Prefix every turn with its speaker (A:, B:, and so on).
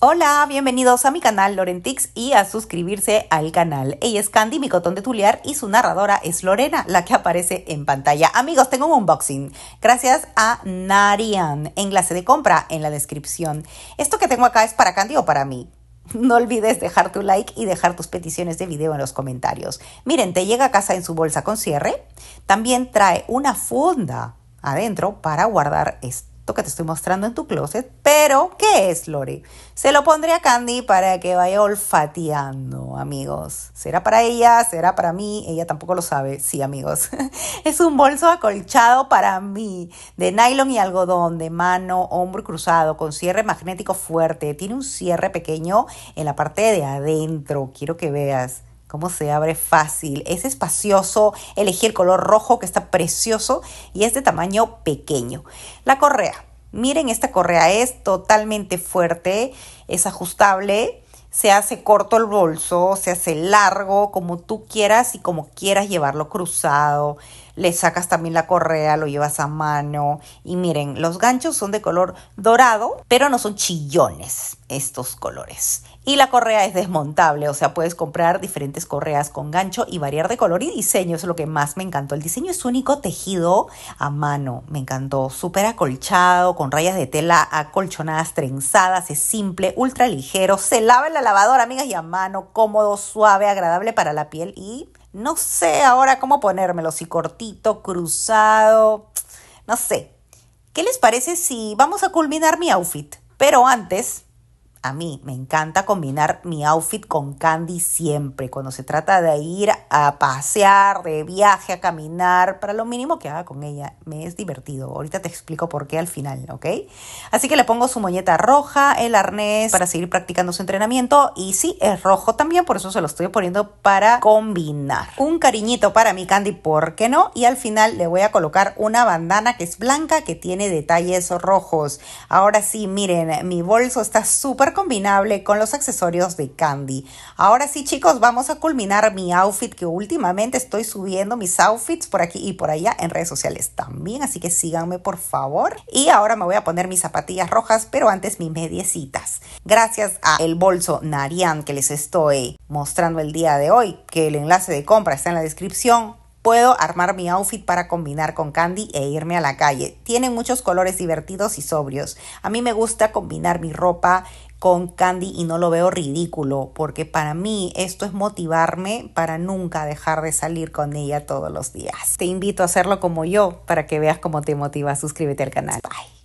A: Hola, bienvenidos a mi canal Lorentix y a suscribirse al canal. Ella es Candy, mi cotón de tuliar, y su narradora es Lorena, la que aparece en pantalla. Amigos, tengo un unboxing gracias a Narian. Enlace de compra en la descripción. Esto que tengo acá es para Candy o para mí. No olvides dejar tu like y dejar tus peticiones de video en los comentarios. Miren, te llega a casa en su bolsa con cierre. También trae una funda adentro para guardar esto que te estoy mostrando en tu closet. Pero, ¿qué es, Lore? Se lo pondré a Candy para que vaya olfateando, amigos. ¿Será para ella? ¿Será para mí? Ella tampoco lo sabe. Sí, amigos. es un bolso acolchado para mí, de nylon y algodón, de mano, hombro cruzado, con cierre magnético fuerte. Tiene un cierre pequeño en la parte de adentro. Quiero que veas cómo se abre fácil. Es espacioso, elegí el color rojo que está precioso y es de tamaño pequeño. La correa, miren esta correa es totalmente fuerte, es ajustable. Se hace corto el bolso, se hace largo, como tú quieras y como quieras llevarlo cruzado. Le sacas también la correa, lo llevas a mano. Y miren, los ganchos son de color dorado, pero no son chillones estos colores. Y la correa es desmontable, o sea, puedes comprar diferentes correas con gancho y variar de color y diseño, es lo que más me encantó. El diseño es único, tejido a mano, me encantó, súper acolchado, con rayas de tela acolchonadas, trenzadas, es simple, ultra ligero, se lava en la lavadora, amigas, y a mano, cómodo, suave, agradable para la piel y no sé ahora cómo ponérmelo, si cortito, cruzado, no sé. ¿Qué les parece si vamos a culminar mi outfit? Pero antes a mí me encanta combinar mi outfit con Candy siempre, cuando se trata de ir a pasear, de viaje, a caminar, para lo mínimo que haga con ella. Me es divertido. Ahorita te explico por qué al final, ¿ok? Así que le pongo su moñeta roja, el arnés para seguir practicando su entrenamiento y sí, es rojo también, por eso se lo estoy poniendo para combinar. Un cariñito para mi Candy, ¿por qué no? Y al final le voy a colocar una bandana que es blanca que tiene detalles rojos. Ahora sí, miren, mi bolso está súper combinable con los accesorios de Candy. Ahora sí, chicos, vamos a culminar mi outfit que últimamente estoy subiendo mis outfits por aquí y por allá en redes sociales también, así que síganme por favor. Y ahora me voy a poner mis zapatillas rojas, pero antes mis mediecitas. Gracias a el bolso Narian que les estoy mostrando el día de hoy, que el enlace de compra está en la descripción puedo armar mi outfit para combinar con Candy e irme a la calle. Tienen muchos colores divertidos y sobrios. A mí me gusta combinar mi ropa con Candy y no lo veo ridículo, porque para mí esto es motivarme para nunca dejar de salir con ella todos los días. Te invito a hacerlo como yo para que veas cómo te motiva. Suscríbete al canal. Bye.